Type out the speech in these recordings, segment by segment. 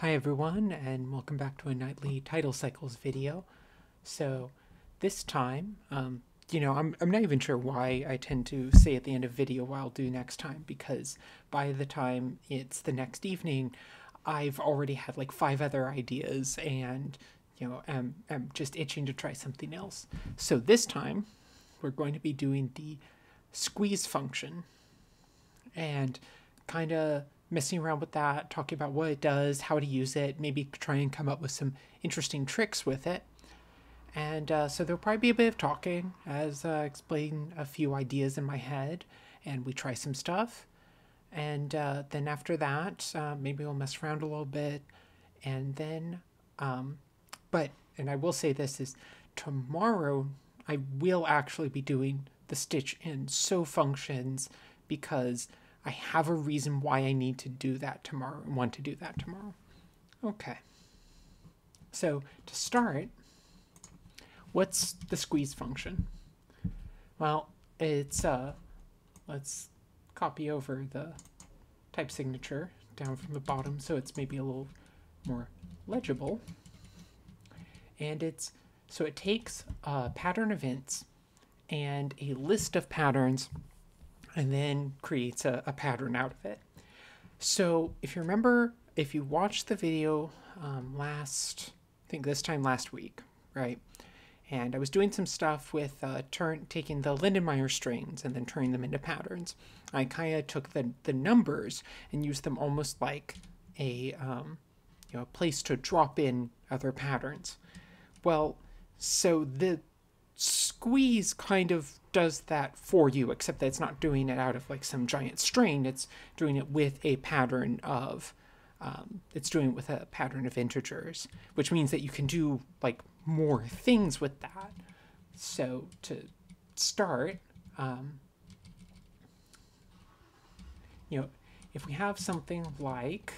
Hi everyone and welcome back to a nightly TidalCycles video. So this time, um, you know, I'm, I'm not even sure why I tend to say at the end of video what I'll do next time because by the time it's the next evening, I've already had like five other ideas and, you know, I'm, I'm just itching to try something else. So this time we're going to be doing the squeeze function and kind of messing around with that, talking about what it does, how to use it, maybe try and come up with some interesting tricks with it. And uh, so there'll probably be a bit of talking as uh, I explain a few ideas in my head and we try some stuff. And uh, then after that, uh, maybe we'll mess around a little bit. And then, um, but, and I will say this is tomorrow I will actually be doing the stitch and sew functions because I have a reason why I need to do that tomorrow and want to do that tomorrow. Okay. So to start, what's the squeeze function? Well, it's, uh, let's copy over the type signature down from the bottom so it's maybe a little more legible. And it's, so it takes a pattern events and a list of patterns and then creates a, a pattern out of it. So if you remember, if you watched the video um, last, I think this time last week, right? And I was doing some stuff with uh, turn, taking the Lindenmayer strings and then turning them into patterns. I kind of took the, the numbers and used them almost like a, um, you know, a place to drop in other patterns. Well, so the squeeze kind of does that for you, except that it's not doing it out of like some giant string. It's doing it with a pattern of, um, it's doing it with a pattern of integers, which means that you can do like more things with that. So to start, um, you know, if we have something like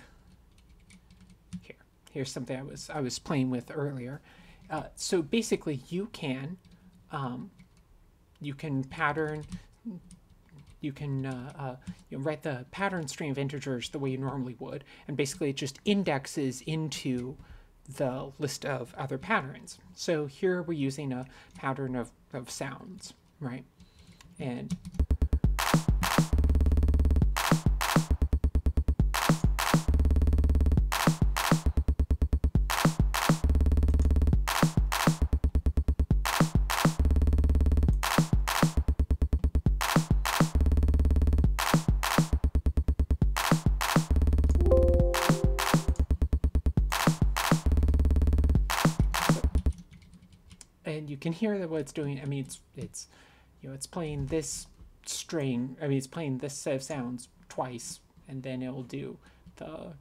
here, here's something I was I was playing with earlier. Uh, so basically, you can um, you can pattern you can uh, uh, you know, write the pattern string of integers the way you normally would, and basically it just indexes into the list of other patterns. So here we're using a pattern of, of sounds, right? And can hear that what it's doing. I mean, it's it's you know it's playing this string. I mean, it's playing this set of sounds twice, and then it will do the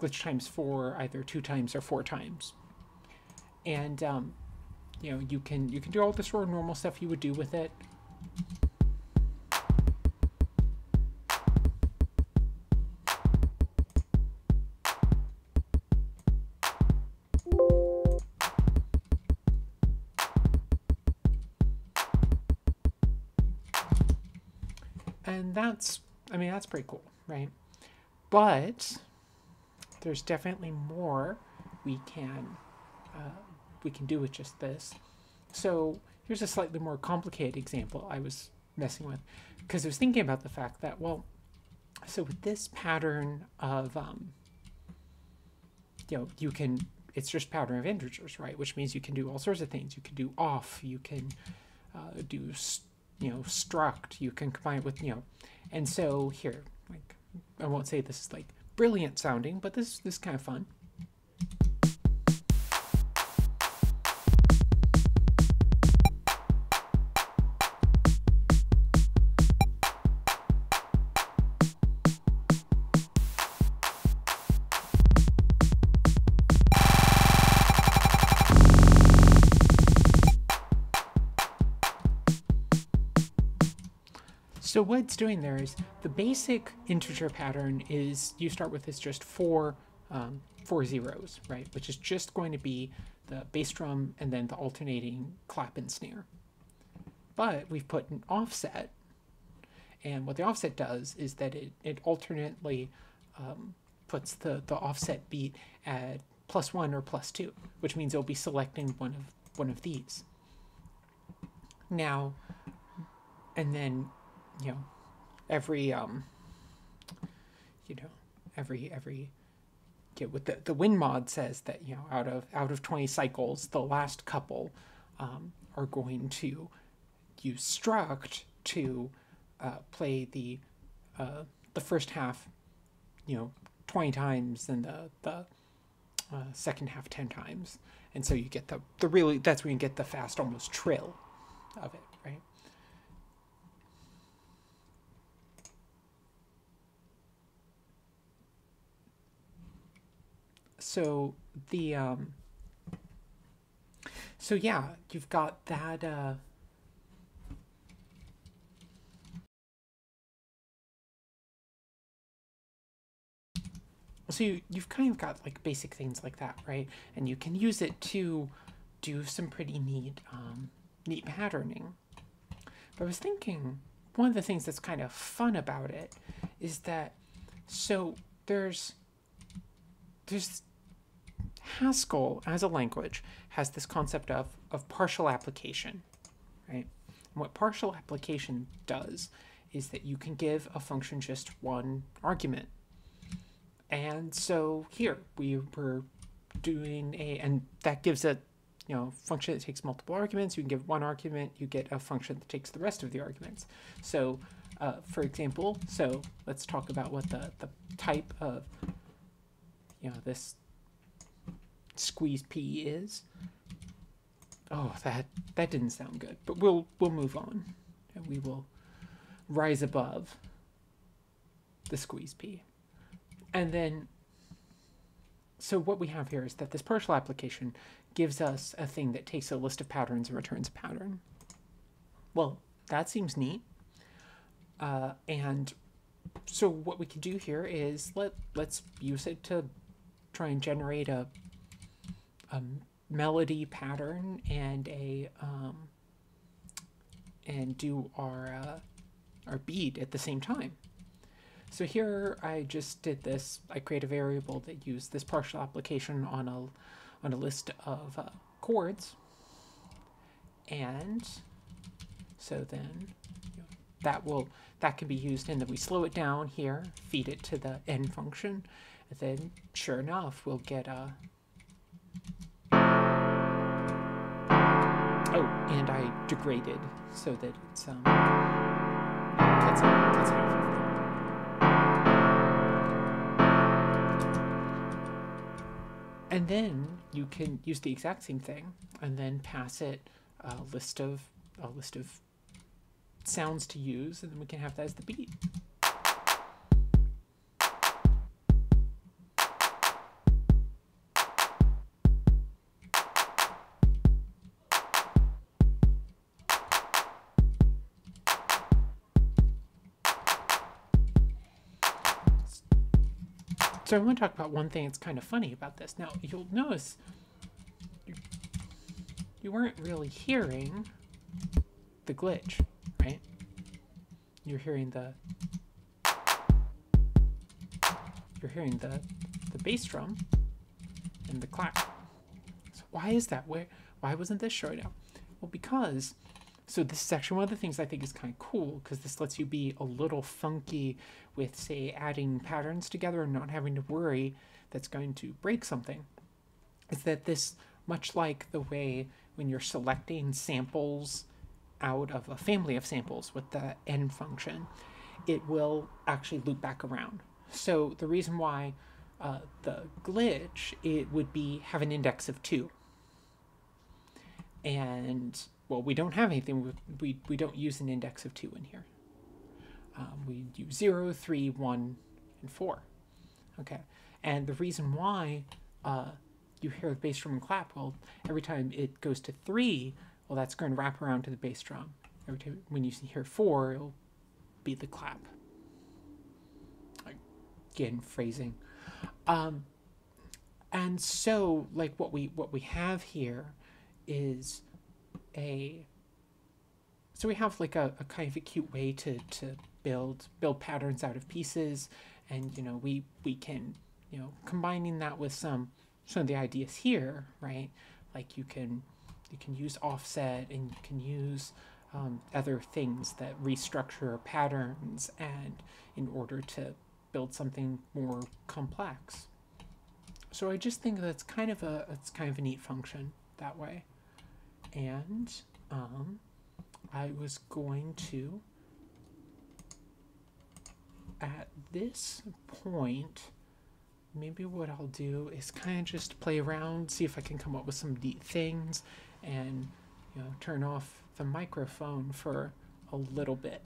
glitch times four either two times or four times. And um, you know you can you can do all the sort of normal stuff you would do with it. And that's i mean that's pretty cool right? But there's definitely more we can uh, we can do with just this. So here's a slightly more complicated example i was messing with because i was thinking about the fact that well so with this pattern of um, you know you can it's just pattern of integers right? Which means you can do all sorts of things. You can do off you can uh, do you know, struct. You can combine it with, you know, and so here, like, I won't say this is like brilliant sounding, but this, this is kind of fun. So what it's doing there is the basic integer pattern is you start with is just four um, four zeros, right? Which is just going to be the bass drum and then the alternating clap and snare. But we've put an offset, and what the offset does is that it, it alternately um, puts the, the offset beat at plus one or plus two, which means it'll be selecting one of one of these. Now, and then, you know, every um, you know, every every yeah, with the the whenmod says that you know out of out of twenty cycles, the last couple um, are going to use struct to uh, play the uh, the first half, you know, twenty times, and the the uh, second half ten times, and so you get the the really that's where you get the fast almost trill of it, right? So the um, so yeah, you've got that. Uh, so you, you've kind of got like basic things like that, right? And you can use it to do some pretty neat, um, neat patterning. But I was thinking one of the things that's kind of fun about it is that so there's there's Haskell as a language has this concept of of partial application, right? And what partial application does is that you can give a function just one argument and so here we were doing a, and that gives a, you know, function that takes multiple arguments. You can give one argument, you get a function that takes the rest of the arguments. So, uh, for example, so let's talk about what the, the type of, you know, this squeeze p is. Oh, that that didn't sound good, but we'll we'll move on, and we will rise above the squeeze p. And then, so what we have here is that this partial application gives us a thing that takes a list of patterns and returns a pattern. Well, that seems neat. Uh, and so what we can do here is let let's use it to try and generate a, a melody pattern and a um, and do our uh, our beat at the same time. So here I just did this. I create a variable that used this partial application on a on a list of uh, chords. And so then that will that can be used and then we slow it down here, feed it to the end function, and then sure enough we'll get a and I degraded so that it's um cuts, it, cuts off. And then you can use the exact same thing and then pass it a list of a list of sounds to use, and then we can have that as the beat. So I want to talk about one thing that's kind of funny about this. Now, you'll notice you, weren't really hearing the glitch, right? You're hearing the you're hearing the the bass drum and the clap. So why is that? Where why wasn't this showing up? Well, because so this is actually one of the things I think is kind of cool because this lets you be a little funky with, say, adding patterns together and not having to worry that's going to break something. Is that this, much like the way when you're selecting samples out of a family of samples with the end function, it will actually loop back around. So the reason why uh, the glitch it would be have an index of two, and well, we don't have anything. We, we don't use an index of 2 in here. Um, we use 0, 3, 1, and 4. Okay, and the reason why uh, you hear the bass drum and clap, well, every time it goes to 3, well, that's going to wrap around to the bass drum. Every time when you hear 4, it'll be the clap. Again, phrasing. Um, and so, like what we what we have here is a so we have like a, a kind of a cute way to to build build patterns out of pieces and you know we we can you know, combining that with some some of the ideas here, right? Like you can you can use offset and you can use um, other things that restructure patterns and in order to build something more complex. So I just think that's kind of a it's kind of a neat function that way. And um, I was going to at this point maybe what I'll do is kind of just play around, see if I can come up with some neat things, and you know turn off the microphone for a little bit.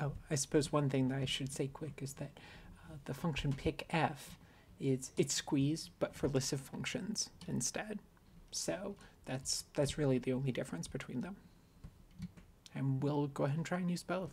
Oh, I suppose one thing that I should say quick is that uh, the function pickF is it's squeeze, but for lists of functions instead. So that's that's really the only difference between them. And we'll go ahead and try and use both.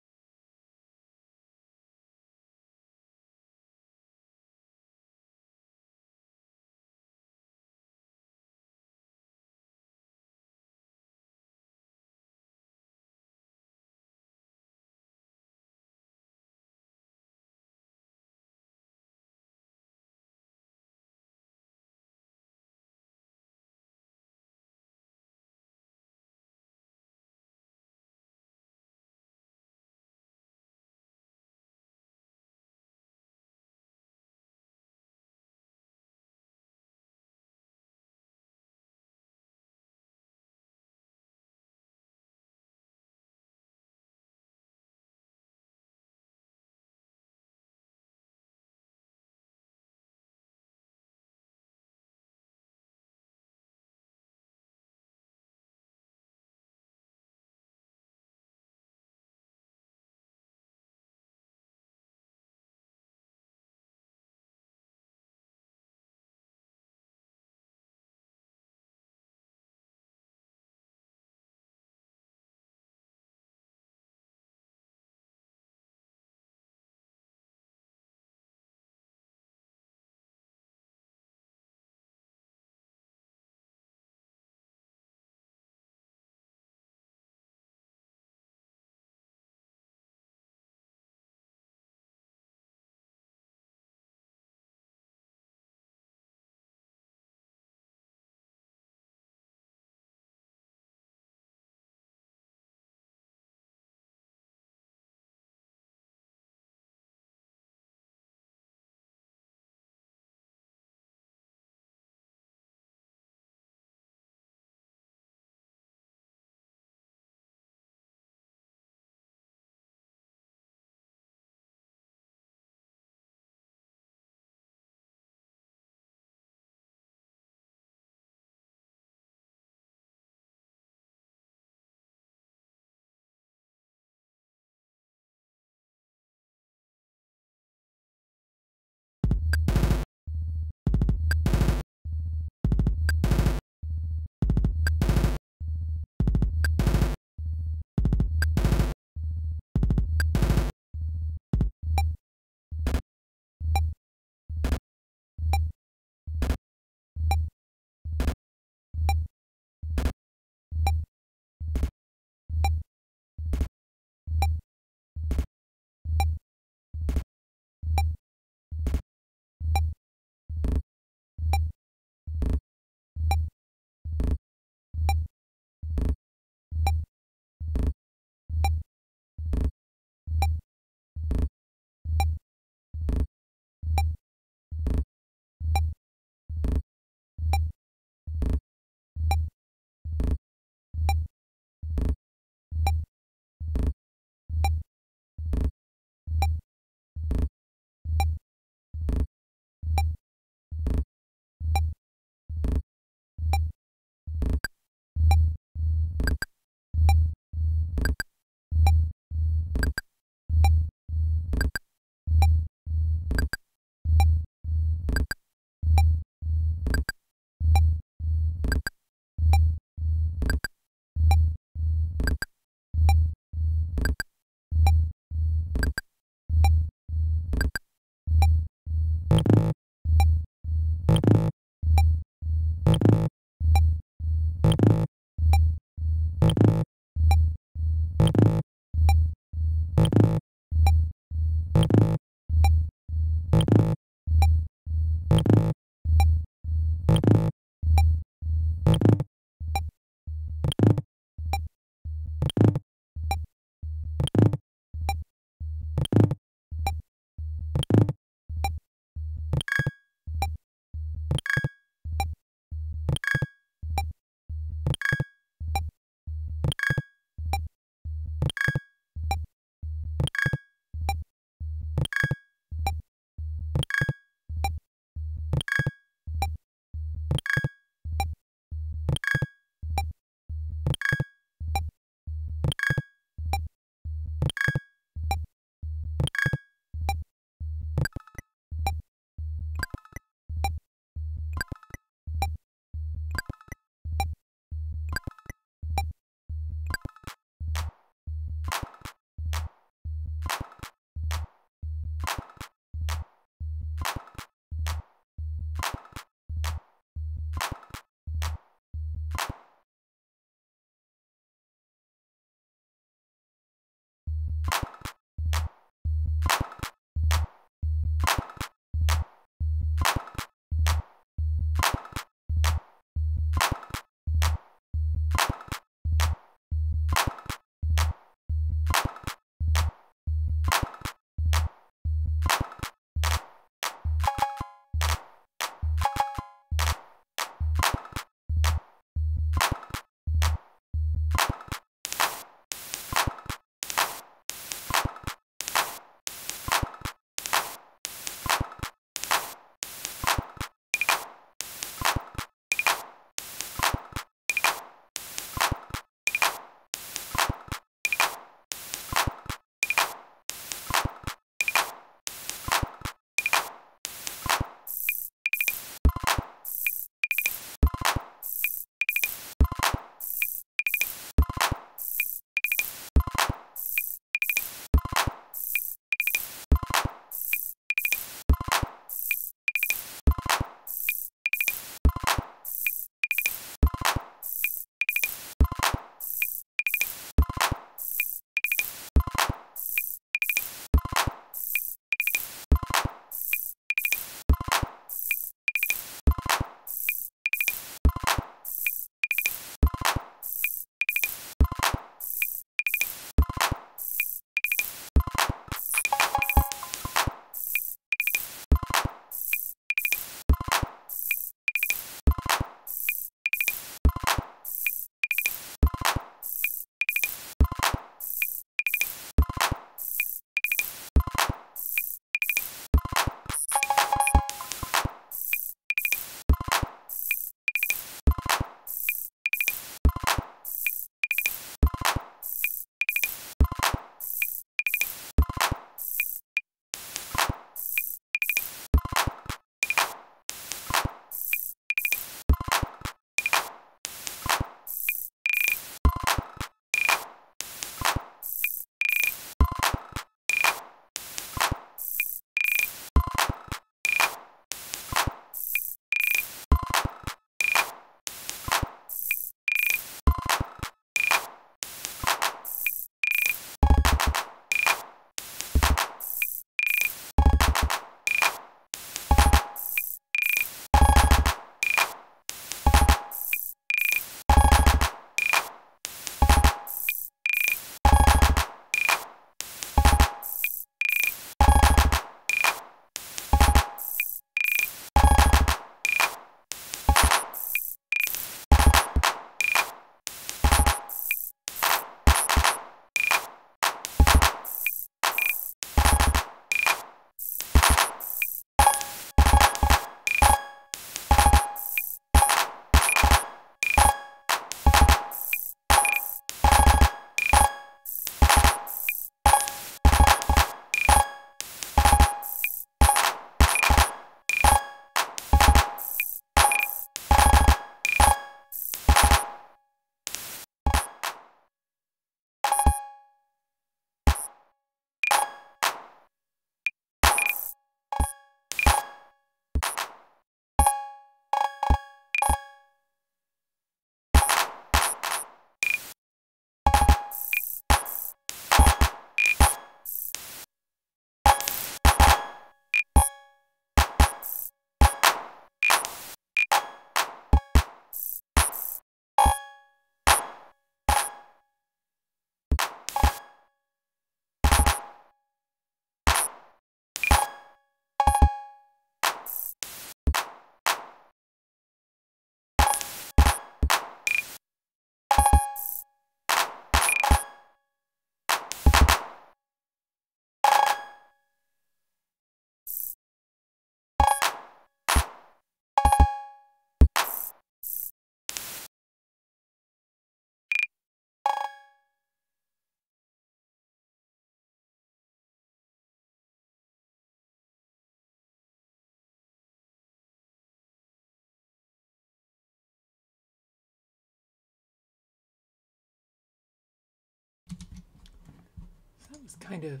Was kind of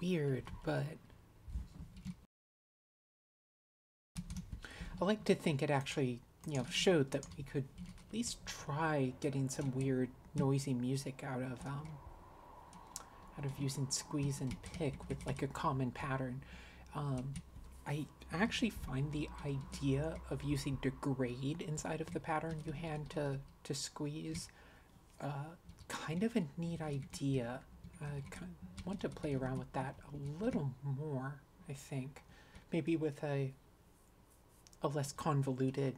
weird, but I like to think it actually, you know, showed that we could at least try getting some weird, noisy music out of um, out of using squeeze and pick with like a common pattern. Um, I actually find the idea of using degrade inside of the pattern you hand to to squeeze uh, kind of a neat idea. I kind of want to play around with that a little more. I think maybe with a a less convoluted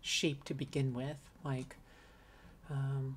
shape to begin with, like um,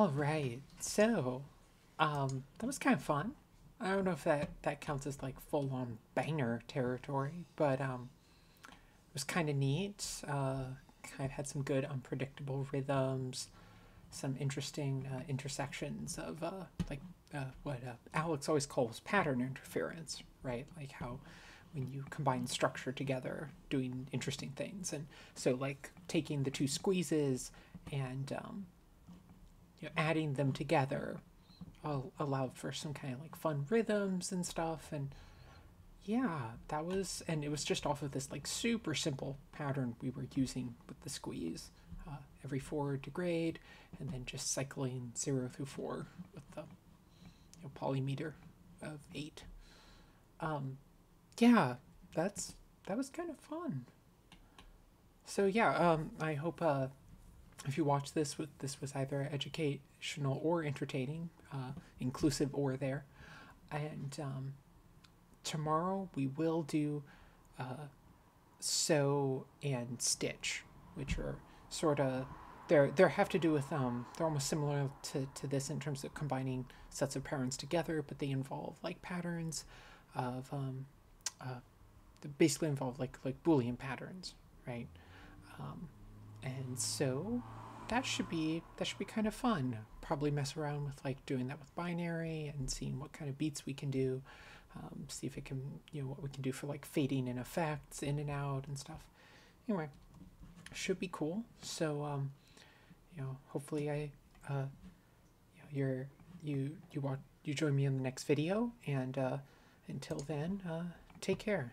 All right. So, um, that was kind of fun. I don't know if that that counts as like full on banger territory, but um, it was kind of neat. Uh, kind of had some good unpredictable rhythms, some interesting uh, intersections of uh, like uh, what uh, Alex always calls pattern interference, right? Like how when you combine structure together, doing interesting things, and so like taking the two squeezes and um, you know, adding them together allowed for some kind of like fun rhythms and stuff and yeah that was and it was just off of this like super simple pattern we were using with the squeeze uh, every four degrade and then just cycling zero through four with the you know, polymeter of eight. Um, yeah that's that was kind of fun. So yeah um, i hope uh, if you watch this, this was either educational or entertaining, uh, inclusive or there. And um, tomorrow we will do uh, sew and stitch, which are sort of they're they have to do with um they're almost similar to, to this in terms of combining sets of patterns together, but they involve like patterns of um uh, basically involve like like boolean patterns, right? Um, and so that should be that should be kind of fun. Probably mess around with like doing that with binary and seeing what kind of beats we can do. Um, see if it can you know what we can do for like fading in effects in and out and stuff. Anyway should be cool. So um you know hopefully i uh you know, you're you you want you join me in the next video. And uh until then uh take care